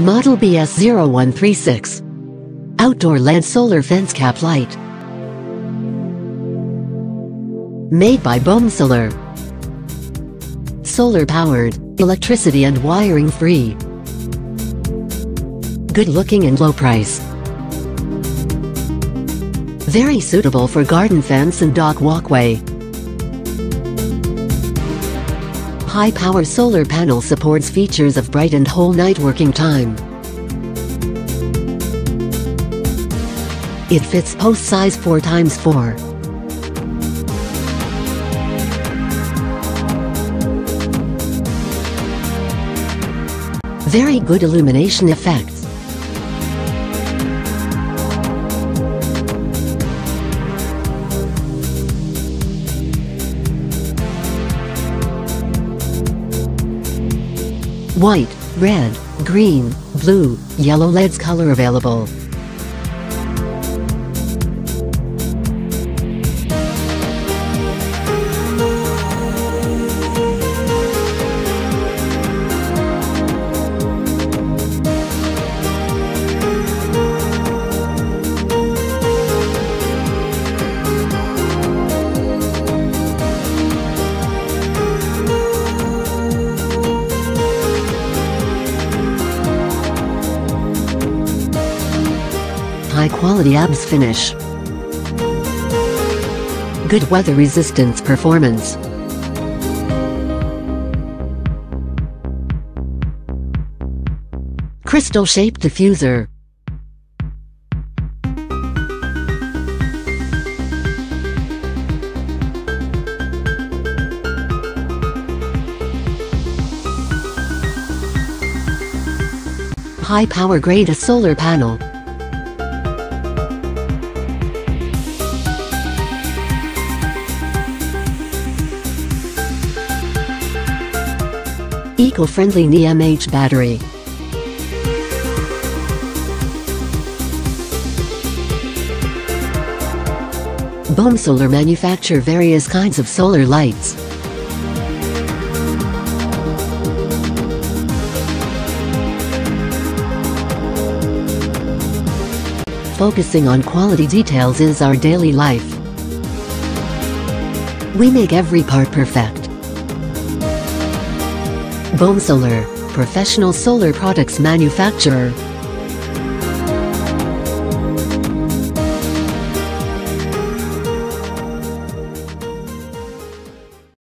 Model BS0136. Outdoor LED solar fence cap light. Made by BOMSOLAR. Solar powered, electricity and wiring free. Good looking and low price. Very suitable for garden fence and dog walkway. High power solar panel supports features of bright and whole night working time. It fits post size 4 times 4. Very good illumination effects. White, red, green, blue, yellow LEDs color available. High quality abs finish. Good weather resistance performance. Crystal shaped diffuser. High power grade a solar panel. Eco-friendly NiMH battery. BOMSOLAR manufacture various kinds of solar lights. Focusing on quality details is our daily life. We make every part perfect. BOMSOLAR, professional solar products manufacturer.